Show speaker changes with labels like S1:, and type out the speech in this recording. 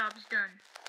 S1: job's done.